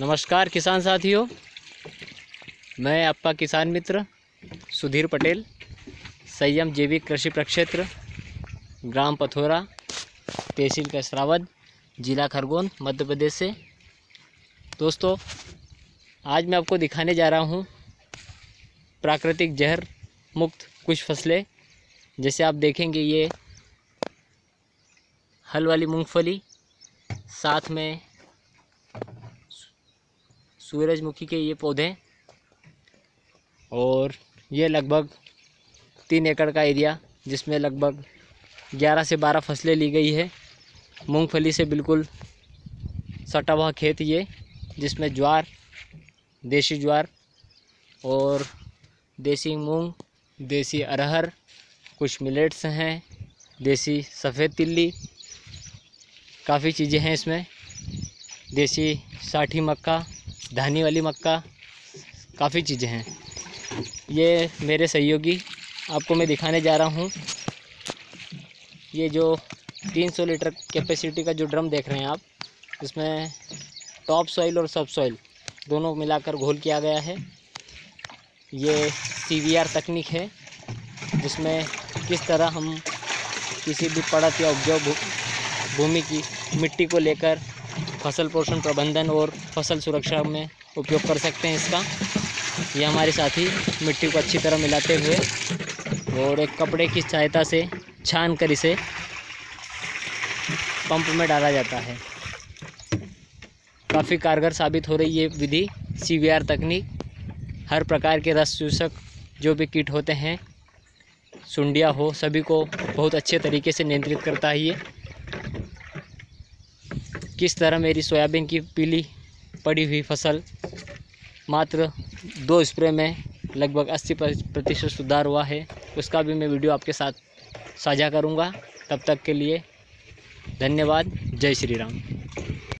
नमस्कार किसान साथियों। मैं आपका किसान मित्र सुधीर पटेल, संयम जैविक कृषि प्रक्षेत्र, ग्राम पथोरा, तहसील कसरावद, जिला खरगोन, मध्य प्रदेश से। दोस्तों, आज मैं आपको दिखाने जा रहा हूँ प्राकृतिक जहर मुक्त कुछ फ़सलें। जैसे आप देखेंगे, ये हल वाली मूंगफली, साथ में सूरजमुखी के ये पौधे और ये लगभग तीन एकड़ का एरिया, जिसमें लगभग ग्यारह से बारह फ़सलें ली गई है। मूंगफली से बिल्कुल सटा हुआ खेत ये, जिसमें ज्वार, देसी ज्वार और देसी मूंग, देसी अरहर, कुछ मिलेट्स हैं, देसी सफ़ेद तिल्ली, काफ़ी चीज़ें हैं इसमें, देसी साठी मक्का धानी वाली मक्का, काफ़ी चीज़ें हैं। ये मेरे सहयोगी, आपको मैं दिखाने जा रहा हूँ। ये जो 300 लीटर कैपेसिटी का जो ड्रम देख रहे हैं आप, इसमें टॉप सॉइल और सब सॉइल दोनों मिलाकर घोल किया गया है। ये सी तकनीक है, जिसमें किस तरह हम किसी भी पड़त या उपजाऊ भूमि की मिट्टी को लेकर फ़सल पोषण प्रबंधन और फ़सल सुरक्षा में उपयोग कर सकते हैं इसका। ये हमारे साथी मिट्टी को अच्छी तरह मिलाते हुए और एक कपड़े की सहायता से छान कर इसे पंप में डाला जाता है। काफ़ी कारगर साबित हो रही ये विधि सी तकनीक। हर प्रकार के रस चूसक जो भी कीट होते हैं, सुंडिया हो, सभी को बहुत अच्छे तरीके से नियंत्रित करता है ये। किस तरह मेरी सोयाबीन की पीली पड़ी हुई फ़सल? मात्र दो स्प्रे में लगभग 80 प्रतिशत सुधार हुआ है। उसका भी मैं वीडियो आपके साथ साझा करूँगा। तब तक के लिए धन्यवाद। जय श्री राम।